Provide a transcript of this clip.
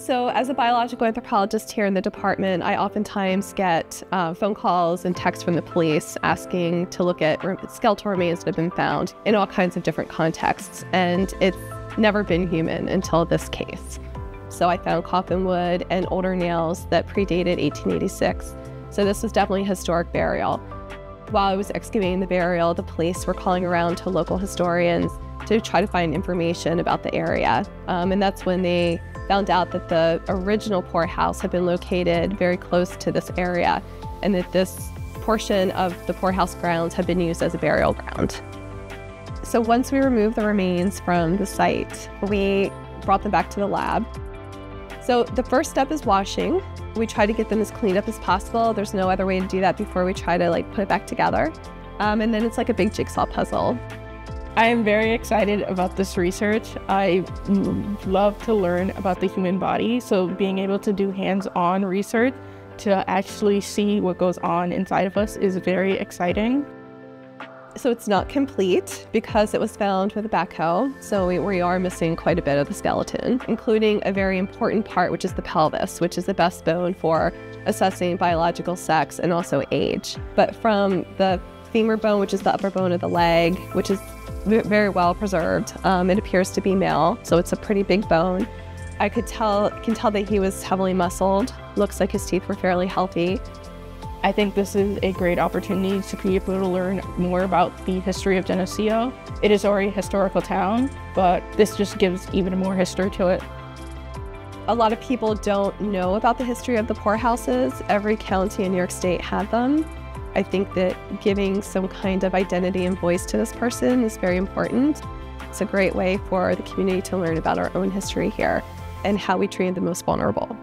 So, as a biological anthropologist here in the department, I oftentimes get uh, phone calls and texts from the police asking to look at skeletal remains that have been found in all kinds of different contexts. And it's never been human until this case. So, I found coffin wood and older nails that predated 1886. So, this was definitely historic burial. While I was excavating the burial, the police were calling around to local historians to try to find information about the area. Um, and that's when they found out that the original poorhouse had been located very close to this area and that this portion of the poorhouse grounds had been used as a burial ground. So once we removed the remains from the site, we brought them back to the lab. So the first step is washing. We try to get them as cleaned up as possible. There's no other way to do that before we try to like put it back together. Um, and then it's like a big jigsaw puzzle. I am very excited about this research. I love to learn about the human body, so being able to do hands-on research to actually see what goes on inside of us is very exciting. So it's not complete because it was found with a backhoe, so we, we are missing quite a bit of the skeleton, including a very important part, which is the pelvis, which is the best bone for assessing biological sex and also age. But from the femur bone, which is the upper bone of the leg, which is very well preserved. Um, it appears to be male, so it's a pretty big bone. I could tell can tell that he was heavily muscled. Looks like his teeth were fairly healthy. I think this is a great opportunity to be able to learn more about the history of Geneseo. It is already a historical town, but this just gives even more history to it. A lot of people don't know about the history of the poorhouses. Every county in New York State had them. I think that giving some kind of identity and voice to this person is very important. It's a great way for the community to learn about our own history here and how we treat the most vulnerable.